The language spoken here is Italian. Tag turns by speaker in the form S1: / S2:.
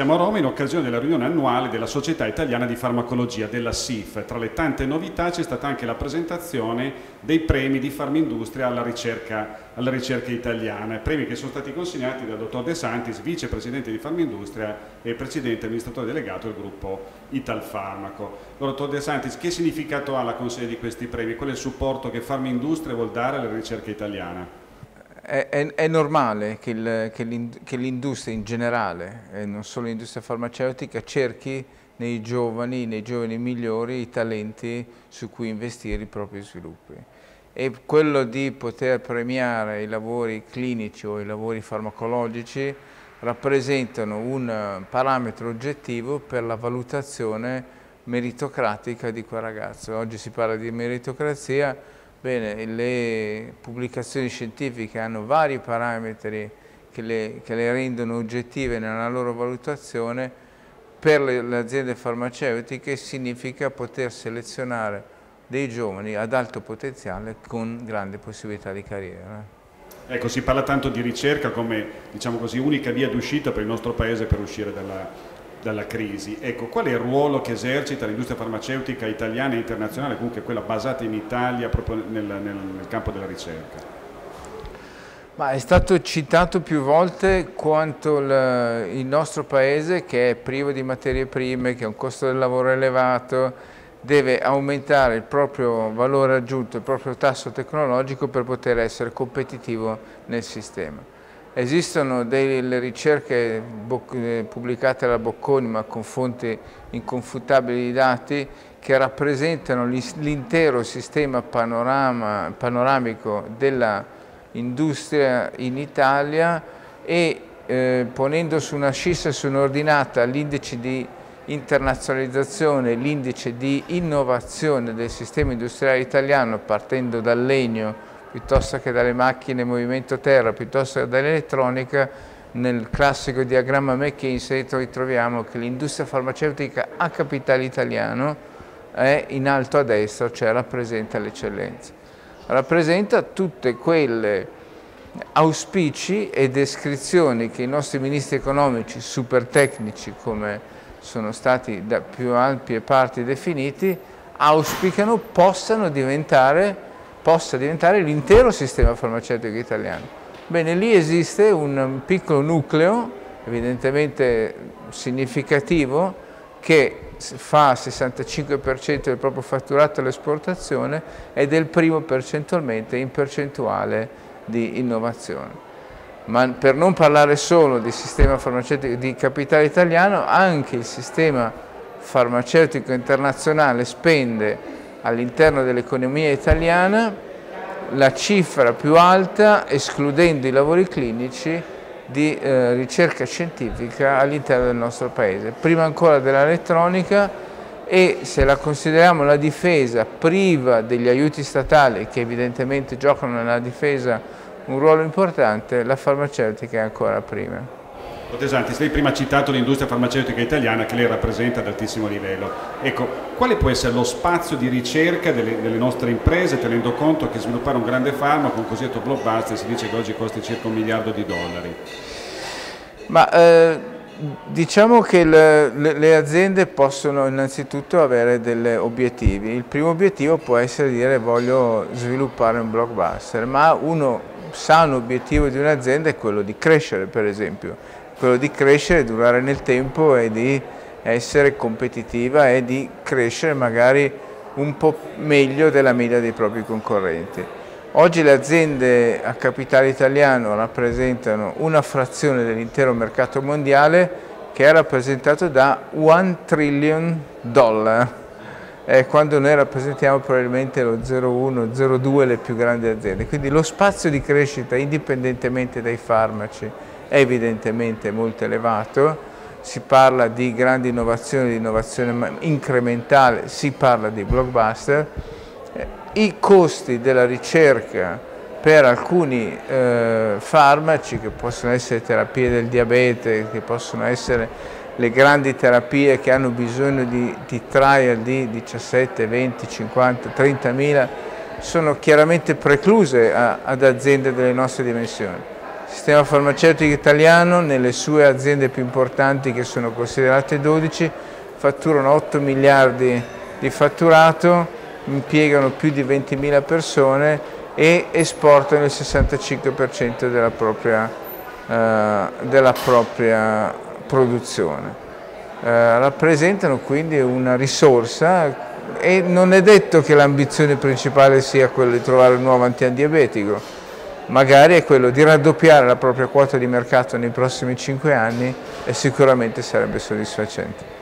S1: Siamo a Roma in occasione della riunione annuale della Società Italiana di Farmacologia, della SIF. Tra le tante novità c'è stata anche la presentazione dei premi di Farmindustria alla ricerca, alla ricerca italiana, premi che sono stati consegnati dal dottor De Santis, vicepresidente di Farmindustria e presidente amministratore delegato del gruppo Italfarmaco. Dottor De Santis, che significato ha la consegna di questi premi? Qual è il supporto che Farmindustria vuol dare alla ricerca italiana?
S2: È, è, è, normale che l'industria in generale, e non solo l'industria farmaceutica, cerchi nei giovani, nei giovani migliori, i talenti su cui investire i propri sviluppi. E quello di poter premiare i lavori clinici o i lavori farmacologici rappresentano un parametro oggettivo per la valutazione meritocratica di quel ragazzo. Oggi si parla di meritocrazia, Bene, le pubblicazioni scientifiche hanno vari parametri che le, che le rendono oggettive nella loro valutazione, per le, le aziende farmaceutiche significa poter selezionare dei giovani ad alto potenziale con grande possibilità di carriera.
S1: Ecco, si parla tanto di ricerca come diciamo così, unica via d'uscita per il nostro Paese per uscire dalla, dalla crisi. Ecco, qual è il ruolo che esercita l'industria farmaceutica italiana e internazionale, comunque quella basata in Italia proprio nel, nel, nel campo della ricerca?
S2: Ma è stato citato più volte quanto il, il nostro paese, che è privo di materie prime, che ha un costo del lavoro elevato, deve aumentare il proprio valore aggiunto, il proprio tasso tecnologico per poter essere competitivo nel sistema. Esistono delle ricerche eh, pubblicate dalla Bocconi ma con fonti inconfutabili di dati che rappresentano l'intero sistema panoramico dell'industria in Italia e eh, ponendo su una scissa su un'ordinata l'indice di internazionalizzazione, l'indice di innovazione del sistema industriale italiano partendo dal legno piuttosto che dalle macchine movimento terra, piuttosto che dall'elettronica, nel classico diagramma McKinsey ritroviamo che l'industria farmaceutica a capitale italiano è in alto a destra, cioè rappresenta l'eccellenza. Rappresenta tutte quelle auspici e descrizioni che i nostri ministri economici super tecnici, come sono stati da più ampie parti definiti, auspicano possano diventare possa diventare l'intero sistema farmaceutico italiano. Bene, lì esiste un piccolo nucleo, evidentemente significativo, che fa il 65% del proprio fatturato all'esportazione ed è il primo percentualmente in percentuale di innovazione. Ma per non parlare solo del sistema farmaceutico di capitale italiano, anche il sistema farmaceutico internazionale spende all'interno dell'economia italiana la cifra più alta, escludendo i lavori clinici, di eh, ricerca scientifica all'interno del nostro Paese. Prima ancora dell'elettronica e se la consideriamo la difesa priva degli aiuti statali che evidentemente giocano nella difesa un ruolo importante, la farmaceutica è ancora prima.
S1: Protesanti, lei prima ha citato l'industria farmaceutica italiana che lei rappresenta ad altissimo livello. Ecco, quale può essere lo spazio di ricerca delle, delle nostre imprese tenendo conto che sviluppare un grande farmaco, un cosiddetto blockbuster, si dice che oggi costa circa un miliardo di dollari?
S2: Ma eh, diciamo che le, le aziende possono innanzitutto avere degli obiettivi. Il primo obiettivo può essere dire voglio sviluppare un blockbuster, ma uno sano obiettivo di un'azienda è quello di crescere per esempio quello di crescere, durare nel tempo e di essere competitiva e di crescere magari un po' meglio della media dei propri concorrenti. Oggi le aziende a capitale italiano rappresentano una frazione dell'intero mercato mondiale che è rappresentato da 1 trillion dollar, eh, quando noi rappresentiamo probabilmente lo 0,1, 0,2 le più grandi aziende. Quindi lo spazio di crescita indipendentemente dai farmaci, è evidentemente molto elevato, si parla di grandi innovazioni, di innovazione incrementale, si parla di blockbuster, eh, i costi della ricerca per alcuni eh, farmaci che possono essere terapie del diabete, che possono essere le grandi terapie che hanno bisogno di, di trial di 17, 20, 50, 30 mila, sono chiaramente precluse a, ad aziende delle nostre dimensioni Sistema farmaceutico italiano nelle sue aziende più importanti che sono considerate 12 fatturano 8 miliardi di fatturato, impiegano più di 20.000 persone e esportano il 65% della propria, eh, della propria produzione. Eh, rappresentano quindi una risorsa e non è detto che l'ambizione principale sia quella di trovare un nuovo antidiabetico, magari è quello di raddoppiare la propria quota di mercato nei prossimi cinque anni e sicuramente sarebbe soddisfacente.